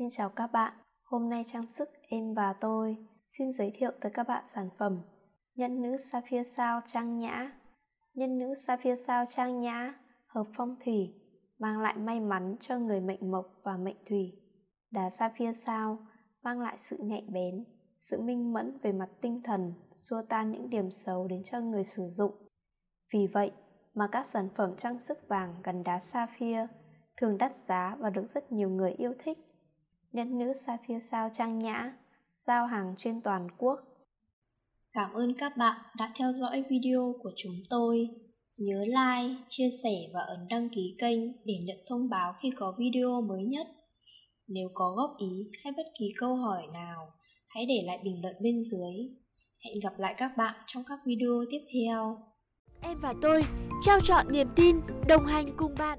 Xin chào các bạn, hôm nay trang sức em và tôi xin giới thiệu tới các bạn sản phẩm Nhân nữ Sapphire sao trang nhã Nhân nữ Sapphire sao trang nhã, hợp phong thủy, mang lại may mắn cho người mệnh mộc và mệnh thủy. Đá Sapphire sao mang lại sự nhạy bén, sự minh mẫn về mặt tinh thần, xua tan những điểm xấu đến cho người sử dụng. Vì vậy mà các sản phẩm trang sức vàng gắn đá sapphire thường đắt giá và được rất nhiều người yêu thích. Nhân nữ sapphire sao trang nhã, giao hàng trên toàn quốc. Cảm ơn các bạn đã theo dõi video của chúng tôi. Nhớ like, chia sẻ và ấn đăng ký kênh để nhận thông báo khi có video mới nhất. Nếu có góp ý hay bất kỳ câu hỏi nào, hãy để lại bình luận bên dưới. Hẹn gặp lại các bạn trong các video tiếp theo. Em và tôi trao chọn niềm tin, đồng hành cùng bạn.